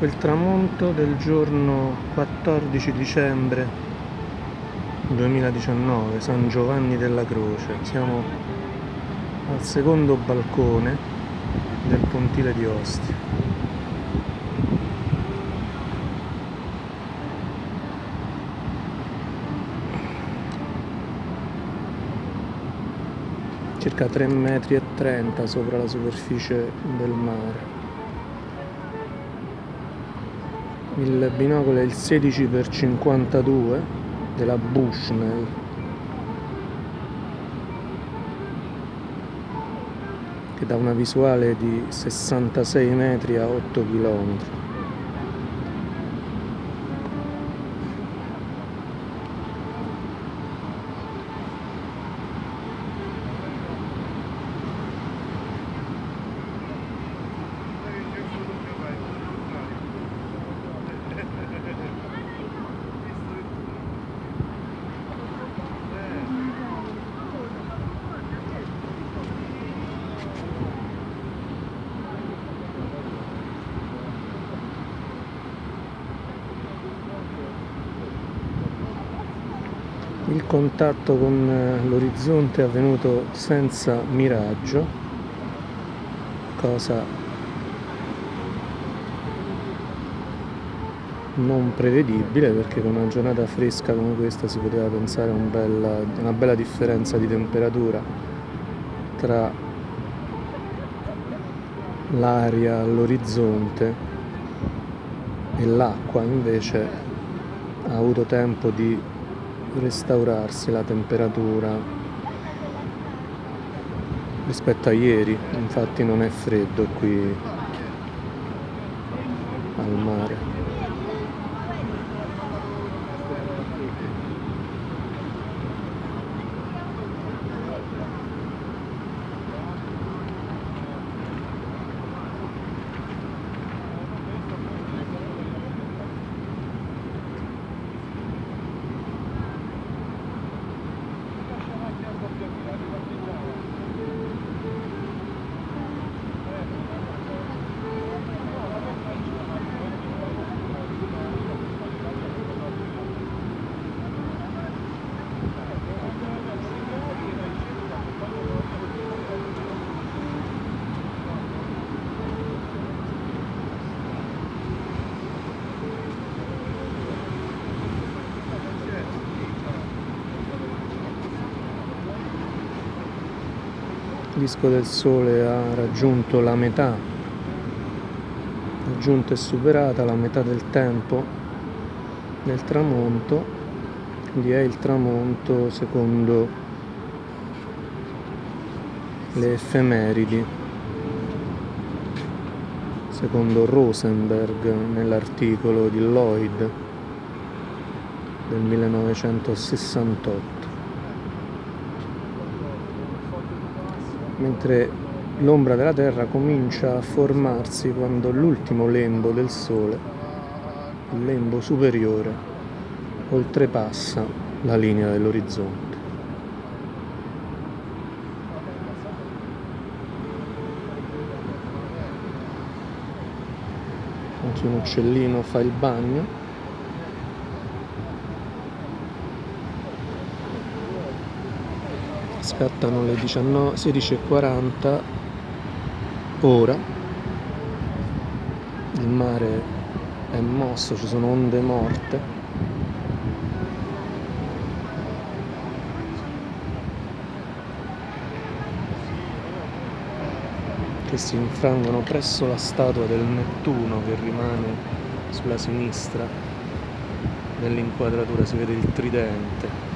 Ecco il tramonto del giorno 14 dicembre 2019, San Giovanni della Croce. Siamo al secondo balcone del pontile di Ostia. Circa 3,30 metri sopra la superficie del mare. Il binocolo è il 16x52 della Bushnell. Che dà una visuale di 66 metri a 8 km il contatto con eh, l'orizzonte è avvenuto senza miraggio cosa non prevedibile perché con una giornata fresca come questa si poteva pensare a un una bella differenza di temperatura tra l'aria all'orizzonte e l'acqua invece ha avuto tempo di restaurarsi la temperatura. Rispetto a ieri infatti non è freddo qui al mare disco del sole ha raggiunto la metà. Raggiunto e superata la metà del tempo del tramonto. Quindi è il tramonto secondo le effemeridi secondo Rosenberg nell'articolo di Lloyd del 1968 mentre l'ombra della Terra comincia a formarsi quando l'ultimo lembo del Sole, il lembo superiore, oltrepassa la linea dell'orizzonte. Anche un uccellino fa il bagno. Scattano le 16.40 ora. Il mare è mosso ci sono onde morte. Che si infrangono presso la statua del Nettuno che rimane sulla sinistra. Nell'inquadratura si vede il tridente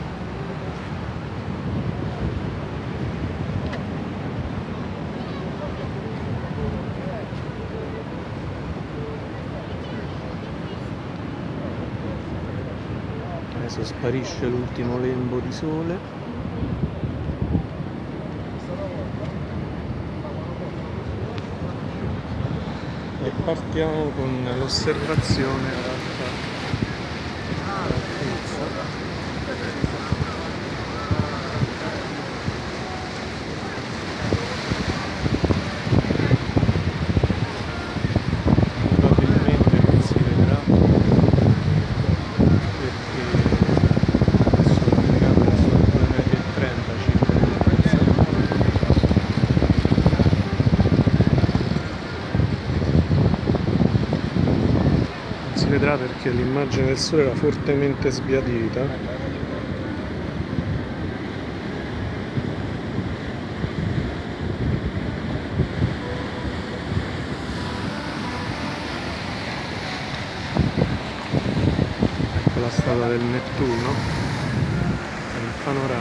adesso sparisce l'ultimo lembo di sole. E partiamo con l'osservazione vedrà perché l'immagine del sole era fortemente sbiadita. Ecco la statua del Nettuno il panorama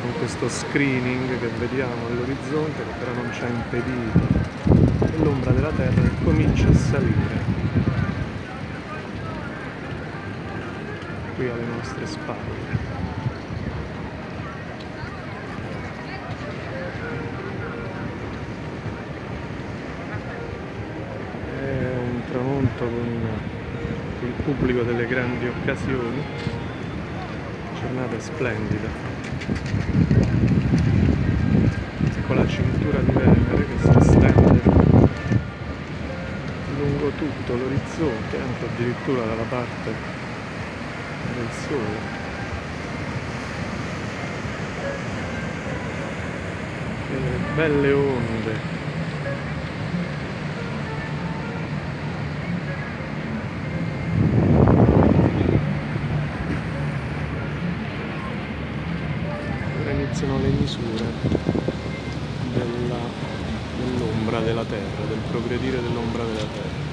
con questo screening che vediamo all'orizzonte che però non ci ha impedito. L'ombra della terra che comincia a salire qui alle nostre spalle. Tramonto con il pubblico delle grandi occasioni. Giornata splendida. Ecco la cintura di Venere che si estende lungo tutto l'orizzonte anche addirittura dalla parte del sole e belle onde iniziano le misure dell'ombra della terra, del progredire dell'ombra della terra.